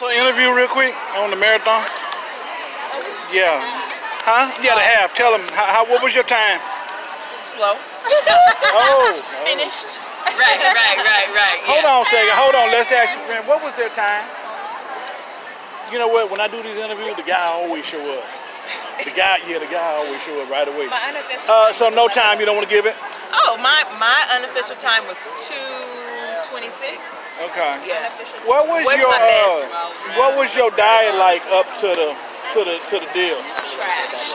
So interview real quick on the marathon. Yeah. Huh? Yeah, the half. Tell them how, how what was your time? Slow. Oh. Finished. Right, right, right, right. Hold on a second. Hold on. Let's ask your friend. What was their time? You know what? When I do these interviews, the guy always show up. The guy, yeah, the guy always show up right away. My unofficial. Uh, so no time. You don't want to give it? Oh, my my unofficial time was two twenty six. Okay. Yeah. What was What's your my uh. What was your diet like up to the to the to the deal? Trash.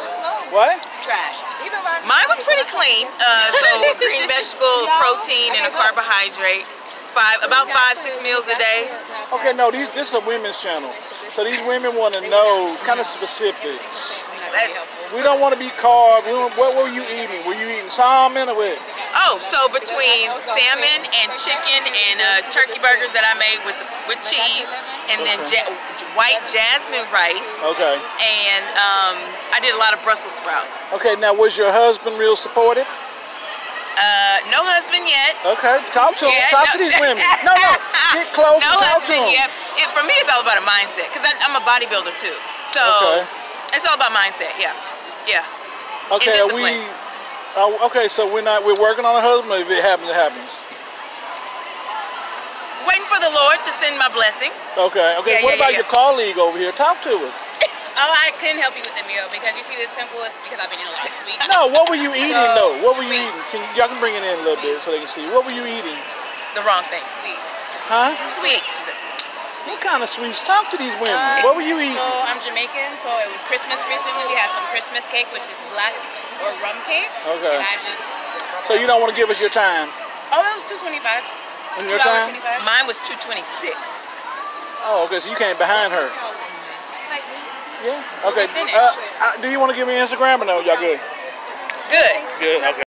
What? Trash. Mine was pretty clean. Uh, so green vegetable, protein, and a carbohydrate. Five, about five, six meals a day. Okay, no, these, this is a women's channel. So these women want to know kind of specific. That- We don't want to be carb. What were you eating? Were you eating salmon or what? Oh, so between salmon and chicken and uh, turkey burgers that I made with with cheese, and then ja- white jasmine rice, Okay. and um, I did a lot of Brussels sprouts. Okay, now was your husband real supportive? Uh, no husband yet. Okay, talk to him. Yeah, talk no- to these women. No, no, get close No husband yet. It, for me, it's all about a mindset because I'm a bodybuilder too. So Okay. it's all about mindset. Yeah, yeah. Okay, we. Discipline. Uh, okay, so we're not. We're working on a husband. If it happens, it happens. Waiting for the Lord to send my blessing. Okay. Okay. Yeah, what yeah, about yeah, your colleague over here? Talk to us. Oh, I couldn't help you with the meal because you see this pimple is because I've been eating a lot of sweets. No, what were you eating So, though? What were you eating? Can, y'all can bring it in a little bit so they can see. What were you eating? The wrong thing. Sweets. Huh? Sweets. What kind of sweets? Talk to these women. Uh, what were you eating? So I'm Jamaican, so it was Christmas recently. We had some Christmas cake, which is black or rum cake. Okay. And I just, So you don't want to give us your time? oh, it was 225. And Two your hours time? 25. Mine was 226. Oh, okay. So you came behind her. Slightly. Yeah. Okay. Uh, uh, do you want to give me Instagram or no? Y'all good? Good. Good. Okay.